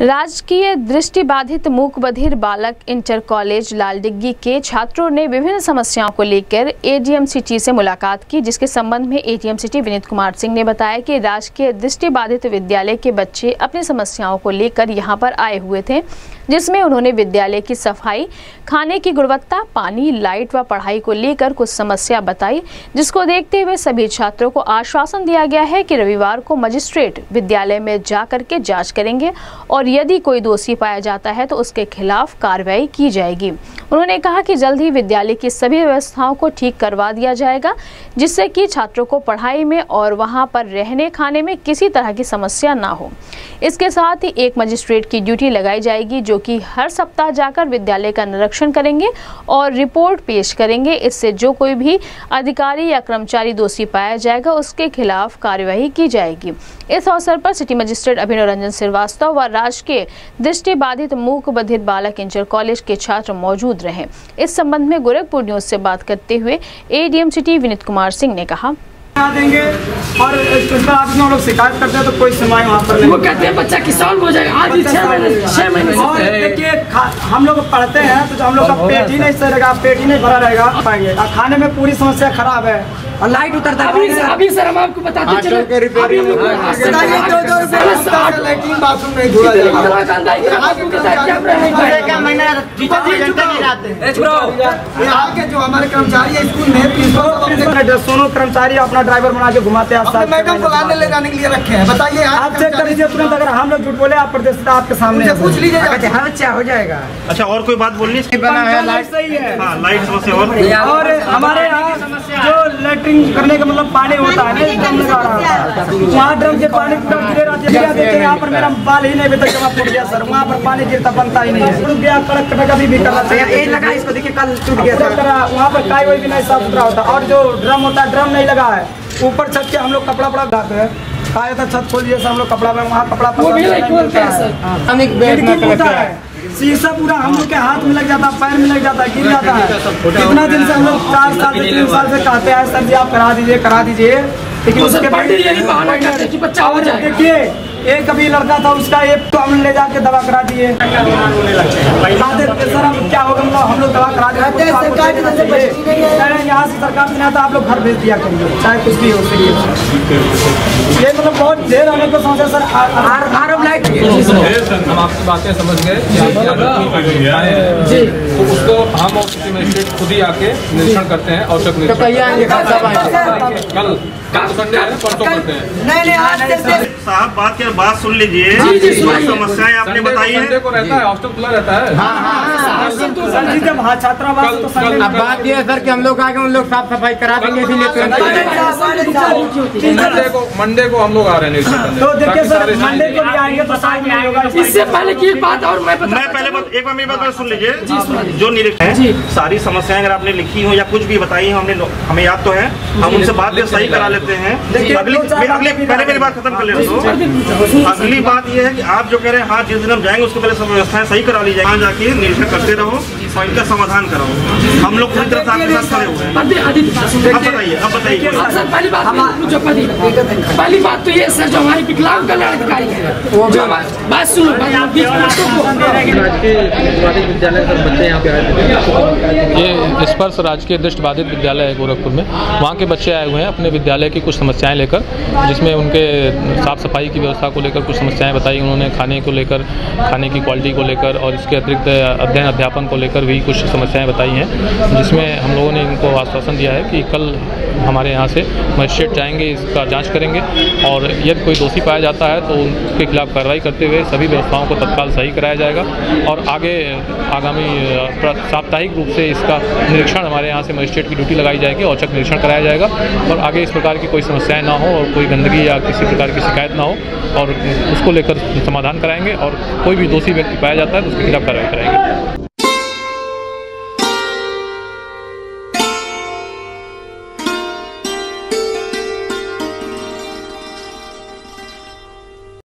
राजकीय दृष्टिबाधित मूक बधिर बालक इंटर कॉलेज लालडिग्गी के छात्रों ने विभिन्न समस्याओं को लेकर एडीएम सिटी से मुलाकात की, जिसके संबंध में एडीएम सिटी विनीत कुमार सिंह ने बताया कि राजकीय दृष्टिबाधित विद्यालय के बच्चे अपनी समस्याओं को लेकर यहाँ पर आए हुए थे, जिसमें उन्होंने विद्यालय की सफ़ाई, खाने की गुणवत्ता, पानी, लाइट व पढ़ाई को लेकर कुछ समस्या बताई, जिसको देखते हुए सभी छात्रों को आश्वासन दिया गया है कि रविवार को मजिस्ट्रेट विद्यालय में जा करके जाँच करेंगे और यदि कोई दोषी पाया जाता है तो उसके खिलाफ कार्रवाई की जाएगी। उन्होंने कहा कि जल्द ही विद्यालय की सभी व्यवस्थाओं को ठीक करवा दिया जाएगा, जिससे कि छात्रों को पढ़ाई में और वहाँ पर रहने खाने में किसी तरह की समस्या ना हो। इसके साथ ही एक मजिस्ट्रेट की ड्यूटी लगाई जाएगी, जो कि हर सप्ताह जाकर विद्यालय का निरीक्षण करेंगे और रिपोर्ट पेश करेंगे। इससे जो कोई भी अधिकारी या कर्मचारी दोषी पाया जाएगा, उसके खिलाफ कार्यवाही की जाएगी। इस अवसर पर सिटी मजिस्ट्रेट अभिनव रंजन श्रीवास्तव व राजकीय दृष्टि बाधित मूक बधिर बालक इंटर कॉलेज के छात्र मौजूद रहे। इस संबंध में गोरखपुर न्यूज़ से बात करते हुए एडीएम सिटी विनीत कुमार सिंह ने कहा। देंगे और लोग शिकायत करते हैं तो कोई सुनवाई वहाँ पर नहीं। वो कहते हैं बच्चा किसान हो जाएगा। आज ही छह महीने छह महीने और देखिए हम लोग पढ़ते हैं तो हम लोग का पेट ही नहीं सही पेट ही नहीं भरा रहेगा। पाएँगे खाने में पूरी समस्या खराब है। और लाइट उतरता अभी अभी सर हम आपको बताते चले। अभी हम बताइए दो दो है, लेकिन बाथरूम नहीं धुला जाएगा है आपको बताया क्या नहीं यहाँ के जो हमारे कर्मचारी है स्कूल में प्रिंसिपल अपने सोनू कर्मचारी अपना ड्राइवर बना के घुमाते हैं अपने मैडम को लाने ले जाने के लिए रखे हैं। बताइए आप चेक कर लीजिए तुरंत अगर हम लोग झूठ बोले आप प्रतिष्ठा आपके सामने पूछ लीजिए। हर अच्छा हो जाएगा। अच्छा और कोई बात बोलनी है? बना है लाइट। सही है। हाँ लाइट समस्या और और हमारे यहाँ जो लेटरिन करने का मतलब पानी होता है ड्रम लगा रहा है। वहाँ ड्रम के पानी पूरा गिरे रहते हैं यहाँ पर मेरा बाल ही नहीं अभी तक जमा फूट गया सर वहाँ पर पानी गिरता बनता ही नहीं है। टूट गया कड़क कड़क अभी भी कर रहा लगा इसको देखिए कल टूट गया वहाँ पर काई वही भी नहीं साफ़ सुथरा होता। और जो ड्रम होता है ड्रम नहीं लगा है। ऊपर छत के हम लोग कपड़ा वपड़ा डालते हैं। कहा था छत खोल जैसे हम लोग कपड़ा में वहाँ कपड़ा वो भी पकड़ा लाइक नहीं बोलते मिलता हैं। शीशा पूरा हम लोग के हाथ में लग जाता है पैर में लग जाता है गिर जाता है। कितना दिन से हम लोग चार साल से तीन साल से कहते हैं सर जी आप करा दीजिए करा दीजिए। लेकिन तो उसके जाएगा। देखिए एक अभी लड़का था उसका एक तो हम ले जाके दवा करा दिए। सर हम क्या होगा? मतलब हम लोग दवा करा दिए सरकार की तरफ़ से कह रहे हैं यहाँ से सरकार से नहीं आता आप लोग घर भेज दिया करिए। चाहे कुछ भी हो सके ये मतलब बहुत देर होने को समझा सर। आरोप लाइट। हम आपकी बातें समझ गए हैं। तो उसको हम और सिटी मजिस्ट्रेट खुद ही आके निरीक्षण करते हैं औचक निरीक्षण। कल कल संडे है परसों करते हैं। नहीं नहीं आज से साहब बात क्या बात सुन लीजिए। समस्याएँ आपने बताई है? है हॉस्टल खुला रहता है। सर जी जब छात्रावास अब बात ये है सर कि हम लोग आगे उन लोग साफ़ सफ़ाई करा देंगे इसीलिए मंडे को मंडे को हम लोग आ रहे हैं तो देखिए सर मंडे को भी आएँगे तो शायद नहीं होगा इससे पहले की एक बात और मैं मैं पहले बात एक बार मेरी बात सुन लीजिए। जो निरीक्षण है सारी समस्याएँ अगर आपने लिखी हो या कुछ भी बताई हो हमने हमें याद तो है हम उनसे बात सही करा लेते हैं अगली पहले मेरी बात खत्म कर दो अगली बात ये है कि आप जो कह रहे हैं हाँ जिस दिन हम जाएँगे उसके पहले सब व्यवस्थाएँ सही करा ली जाए जाके निरीक्षण करते रहो और इनका समाधान कराओ। हम लोग पूरी तरह आपके साथ खड़े हुए हैं। बात अब बताइए अब बताइए। सर पहली बात पहली पहली बात तो ये सर जो हमारी विकलांग कल्याण अधिकारी है बात सुनो टोको। ये स्पर्श राजकीय दृष्टि बाधित विद्यालय है गोरखपुर में। वहाँ के बच्चे आए हुए हैं अपने विद्यालय की कुछ समस्याएँ लेकर जिसमें उनके साफ़ सफ़ाई की व्यवस्था को लेकर कुछ समस्याएँ बताई उन्होंने खाने को लेकर खाने की क्वालिटी को लेकर और इसके अतिरिक्त अध्ययन अध्यापन को लेकर भी कुछ समस्याएँ बताई हैं, जिसमें हम लोगों ने इनको आश्वासन दिया है कि कल हमारे यहाँ से मजिस्ट्रेट जाएँगे, इसका जाँच करेंगे और यदि कोई दोषी पाया जाता है तो उनके खिलाफ कार्रवाई करते हुए सभी व्यवस्थाओं को तत्काल सही कराया जाएगा और आगे आगामी साप्ताहिक रूप से इसका निरीक्षण हमारे यहाँ से मजिस्ट्रेट की ड्यूटी लगाई जाएगी, औचक निरीक्षण कराया जाएगा और आगे इस प्रकार की कोई समस्याएँ ना हो और कोई गंदगी या किसी प्रकार की शिकायत ना हो और उसको लेकर समाधान कराएँगे और कोई भी दोषी व्यक्ति पाया जाता है तो उसके खिलाफ कार्रवाई कराएँगे।